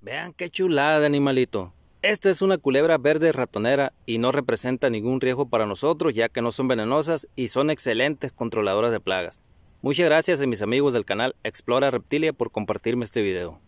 Vean qué chulada de animalito. Esta es una culebra verde ratonera y no representa ningún riesgo para nosotros ya que no son venenosas y son excelentes controladoras de plagas. Muchas gracias a mis amigos del canal Explora Reptilia por compartirme este video.